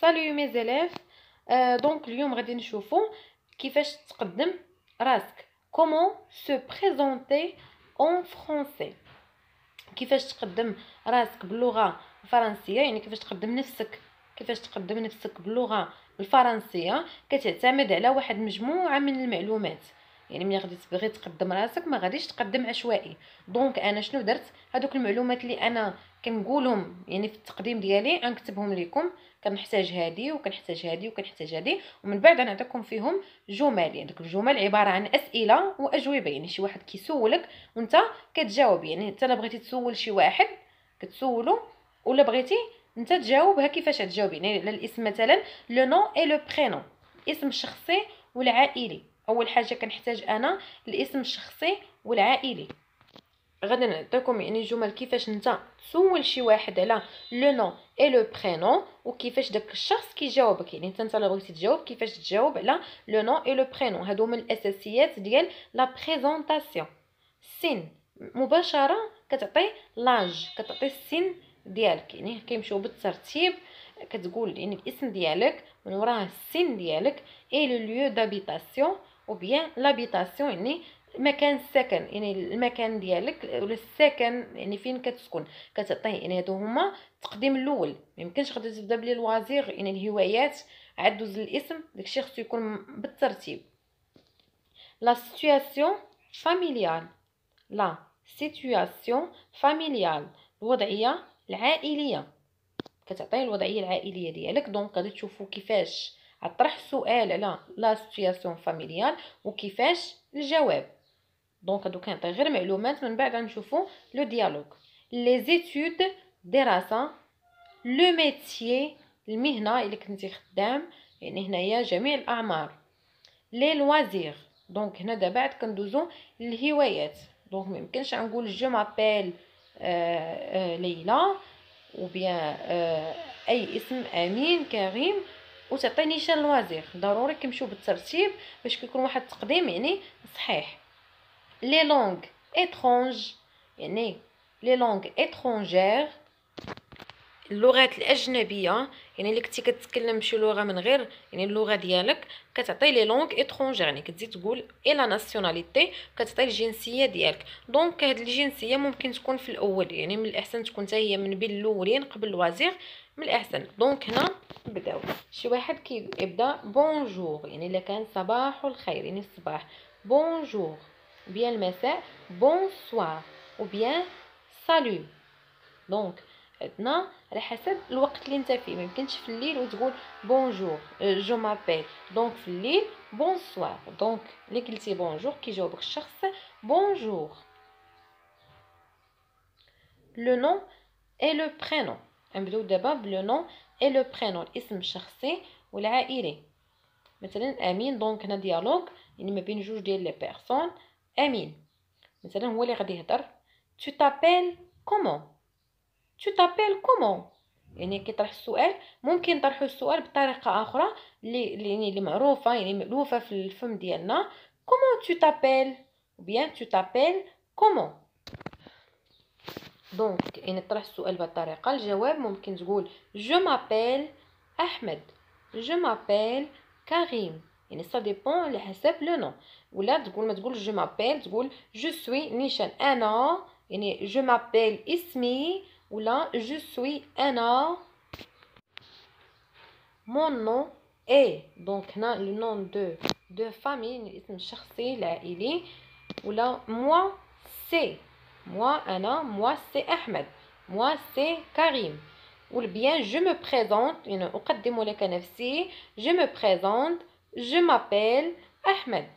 سالو مي زيليف دونك اليوم غادي نشوفو كيفاش تقدم راسك كومون سو بريزونتي اون فرونسي كيفاش تقدم راسك باللغة الفرنسيه يعني كيفاش تقدم نفسك كيفاش تقدم نفسك باللغة الفرنسيه كتعتمد على واحد مجموعه من المعلومات يعني ملي غادي تبغي تقدم راسك ما غاديش تقدم عشوائي. دونك أنا شنو درت؟ هذوك المعلومات اللي أنا كنقولهم يعني في التقديم ديالي غنكتبهم لكم كنحتاج هذه وكنحتاج هذه وكنحتاج هذه ومن بعد غنعطيكم فيهم جمل. يعني داك الجمل عبارة عن أسئلة وأجوبة. يعني شي واحد كيسولك وأنت كتجاوب. يعني انت الا بغيتي تسول شي واحد كتسولو. ولا بغيتي أنت تجاوبها كيفاش تجاوب يعني الاسم مثلا لو نون اي لو برينون اسم الشخصي والعائلي أول حاجة كنحتاج أنا الاسم الشخصي والعائلي. غادي نعطيكم يعني جمل كيفاش أنت تسول شي واحد على لو نون اي لو برينون وكيفاش داك الشخص كيجاوبك. يعني انت أنت بغيتي تجاوب كيفاش تجاوب على لو نون اي لو برينون هادو من الأساسيات ديال لا بريزونطاسيون سن. مباشرة كتعطي لاج كتعطي السن ديالك. يعني كيمشيو بالترتيب كتقول يعني الاسم ديالك من وراه السن ديالك اي لو ليو دابيتاسيون أو بيان لابيتاسيون يعني مكان السكن يعني المكان ديالك ولا السكن يعني فين كتسكن كتعطيه يعني هادو هما التقديم الأول ما يمكنش غادي تبدا بلي الوزير يعني الهوايات عاد دوز الاسم داكشي خصو يكون بالترتيب لا سيتوياسيون فاميليال لا سيتوياسيون فاميليال الوضعيه العائليه كتعطيه الوضعيه العائليه ديالك دونك غادي تشوفوا كيفاش أطرح السؤال على لا سيتوياسيون فاميليال وكيفاش الجواب. دونك هادو كنعطي غير معلومات من بعد غنشوفوا لو ديالوغ لي زيتود دراسه لو ميتيي المهنة الا كنتي خدام يعني هنايا جميع الأعمار. لي لوازير دونك هنا دابا عاد كندوزو للهوايات. دونك ما يمكنش نقول جو مابيل ليلى ou bien euh, أي اسم أمين كريم. وتعطيني شان لوازير ضروري كيمشيو بالترتيب باش كيكون واحد التقديم يعني صحيح. لي لونغ étranges يعني لي لونغ étrangères اللغات الأجنبية يعني اللي كنتي كتكلم شي لغة من غير يعني اللغة ديالك كتعطي لي لونغ ايترونجير يعني كتزيد تقول اي لا ناسيوناليتي كتعطي الجنسية ديالك. دونك هاد الجنسية ممكن تكون في الأول يعني من الأحسن تكون حتى هي من بين الأولين قبل الوزير من الأحسن. دونك هنا نبداو شي واحد كيبدا بونجور يعني إلا كان صباح الخير يعني الصباح. بونجور بيان المساء. بونسوار أو بيان سالو دونك عندنا على حسب الوقت اللي أنت فيه. ما يمكنش في الليل وتقول بونجور جو مابيل دونك في الليل بونسوار دونك ملي قلتي بونجور كيجاوبك الشخص بونجور لو نون اي لو برينون نبداو دابا بلو نون اي لو برينون الاسم الشخصي والعائلي مثلا امين دونك هنا ديالوغ يعني ما بين جوج ديال لي بيرسون امين مثلا هو اللي غادي يهضر tu t'appelles comment? Tu t'appelles comment? يعني كيطرح السؤال ممكن نطرحوا السؤال بطريقة أخرى اللي يعني اللي معروفة يعني مألوفة في الفم ديالنا. Comment tu t'appelles? Ou bien tu t'appelles comment دونك يعني طرح السؤال بهذه الطريقة الجواب ممكن تقول je m'appelle احمد je m'appelle كريم يعني سا ديبون على حسب لو نون ولا تقول ما تقول جو مابيل تقول جو سوي نيشان أنا يعني جو مابيل اسمي ولا جو سوي أنا مون نون اي دونك هنا لو نون دو دو فامي الاسم الشخصي العائلي ولا موا سي موا انا موا سي احمد موا سي كريم ou bien je me présente يعني أقدم لك نفسي je me présente je m'appelle أحمد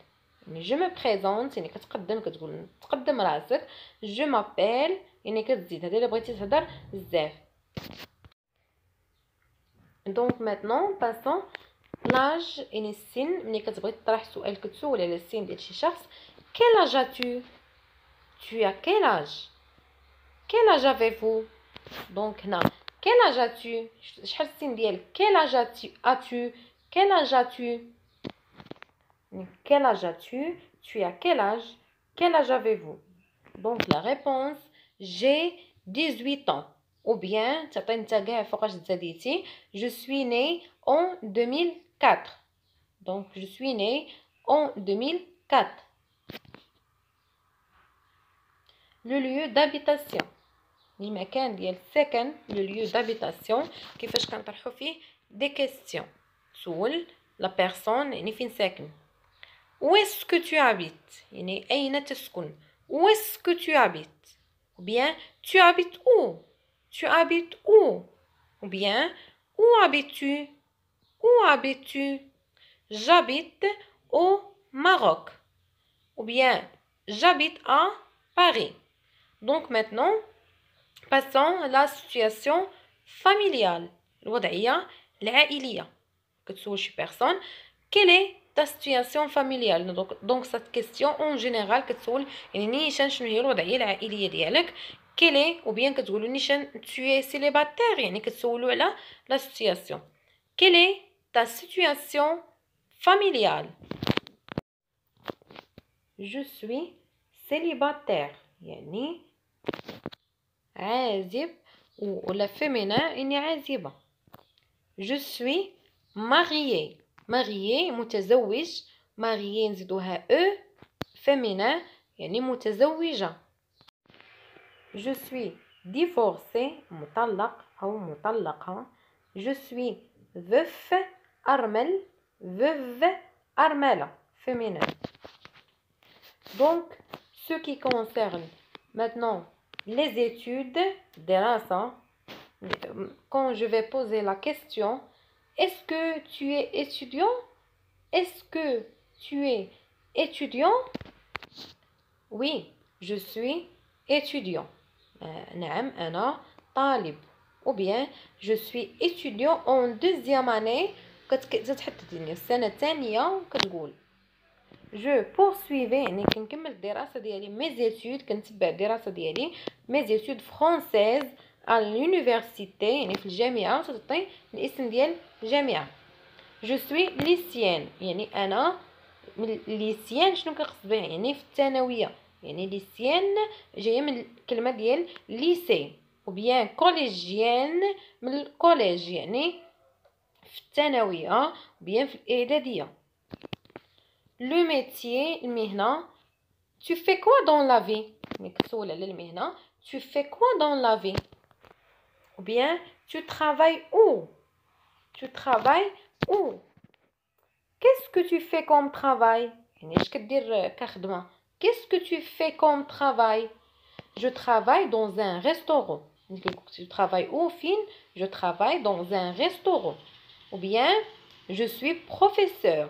يعني je me présente يعني كتقدم كتقول تقدم راسك je m'appelle يعني كتزيد هذا الا بغيتي تهضر بزاف دونك ماتنون باسون لاج يعني السن ملي كتبغي تطرح سؤال كتسول على السن ديال شي شخص كيل اج اتو tu as quel âge? Quel âge avez-vous? Donc, non. Quel âge as-tu? Quel âge as-tu Quel âge as-tu? Quel âge as-tu? Tu as quel âge? Quel âge avez-vous? Donc, la réponse, j'ai 18 ans. Ou bien, je suis née en 2004. Donc, je suis née en 2004. le lieu d'habitation المكان ديال السكن le lieu d'habitation كيفاش كنطرحوا فيه des questions تسول la personne يعني فين ساكن où est-ce que tu habites يعني أين تسكن où est-ce que tu habites ou bien tu habites où tu habites où ou bien où habites-tu où habites-tu j'habite au Maroc ou bien j'habite à Paris donc maintenant passons à la situation familiale الوضعية العائلية كتسول شي personne quelle est ta situation familiale donc donc cette question en général كتسول يعني نيشان شنو هي الوضعيه العائليه ديالك كيلي ou bien كتقولوا نيشان tu es célibataire يعني كتسولوا على la situation quelle est ta situation familiale je suis célibataire يعني عازب ولا féminin يعني عازبه je suis mariée marié متزوج marié نزيدوها او féminin يعني متزوجة je suis divorcée مطلق أو مطلقة je suis veuf أرمل veuve أرملة féminin donc ce qui concerne maintenant les études دراسة quand je vais poser la question est-ce que tu es étudiant Est-ce que tu es étudiant Oui, je suis étudiant. نعم أنا طالب ou bien je suis étudiant en deuxième année كتحدد السنة الثانية كتقول جو بورسويفي يعني كنكمل الدراسة ديالي مي زيتود كنتبع الدراسة ديالي مي زيتود فرونسيز على لونيفرسيتي يعني في الجامعة تعطي الاسم ديال الجامعة جو سوي ليسيان يعني انا ليسيان شنو كنقصد به يعني في الثانويه يعني ليسيان جايه من الكلمه ديال ليسي وبيان كوليجيان من الكوليج يعني في الثانويه وبيان في الاعداديه لو ميتيي المهنه tu fais quoi dans la vie يعني كتسول على المهنه tu fais quoi dans la vie ou bien tu travailles où tu travailles où Qu'est-ce que tu fais comme travail Qu'est-ce que tu fais comme travail Je travaille dans un restaurant. Tu travailles où, fin Je travaille dans un restaurant. Ou bien, je suis professeur.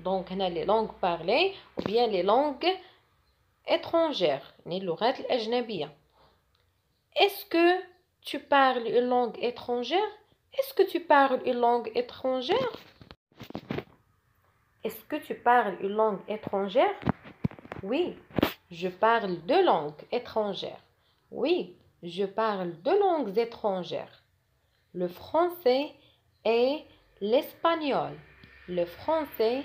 Donc, on a les langues parlées ou bien les langues étrangères. Est-ce que tu parles une langue étrangère? Est-ce que tu parles une langue étrangère? Est-ce que tu parles une langue étrangère? Oui, je parle deux langues étrangères. Oui, je parle deux langues étrangères. Le français et l'espagnol. Le français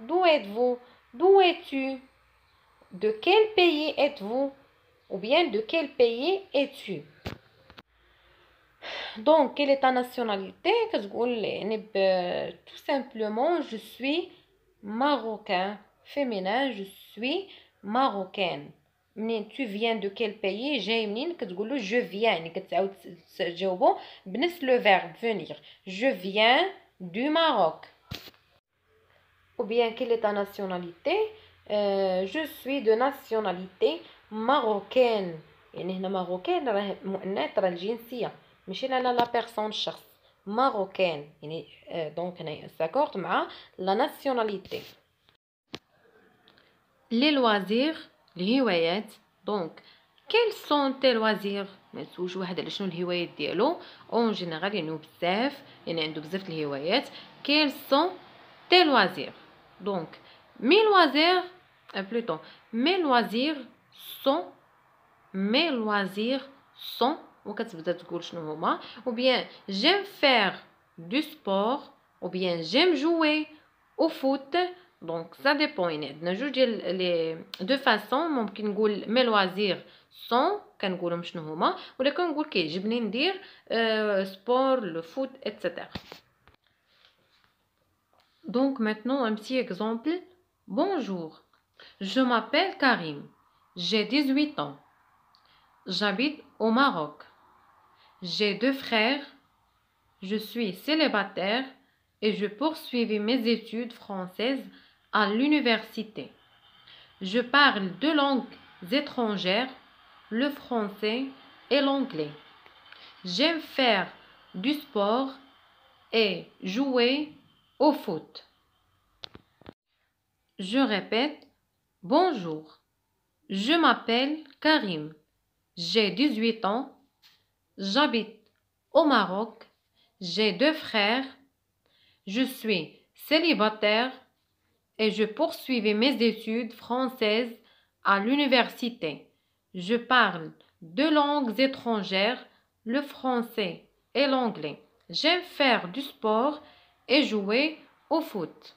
D'où êtes-vous? D'où es-tu? De quel pays êtes-vous? Ou bien de quel pays es-tu? Donc, quelle est ta nationalité? Eh ben, tout simplement, je suis marocain. Féminin, je suis marocaine. tu viens de quel pays? Je viens. le verbe venir. Je viens du Maroc ou bien quelle est ta nationalité euh, je suis de nationalité marocaine يعني هنا ماروكان راه مؤنث راه الجنسيه ماشي لا لا بيرسون الشخص ماروكان يعني دونك هنا ساكورد مع لا ناسيوناليتي لي لوازير الهوايات دونك كيل سون تي لوازير ما تسولش واحد على شنو الهوايات ديالو اون جينيرال يعني بزاف يعني عنده بزاف الهوايات كيل سون تي لوازير دونك مي لوازير بلوتو مي لوازير سون مي لوازير سون وكتبدا تقول شنو هما ou bien j'aime faire du sport ou bien j'aime jouer au foot دونك سا ديبون يعني عندنا جوج ديال لي دو فاسون ممكن نقول مي لوازير سون كنقولهم شنو هما ولا كنقول كيعجبني ندير سبور لو فوت ايتترا donc maintenant un petit exemple. Bonjour, je m'appelle Karim, j'ai 18 ans. J'habite au Maroc. J'ai deux frères. Je suis célibataire et je poursuivais mes études françaises à l'université. Je parle deux langues étrangères, le français et l'anglais. J'aime faire du sport et jouer au foot. Je répète, bonjour, je m'appelle Karim, j'ai 18 ans J'habite au Maroc. J'ai deux frères. Je suis célibataire et je poursuivais mes études françaises à l'université. Je parle deux langues étrangères, le français et l'anglais. J'aime faire du sport et jouer au foot.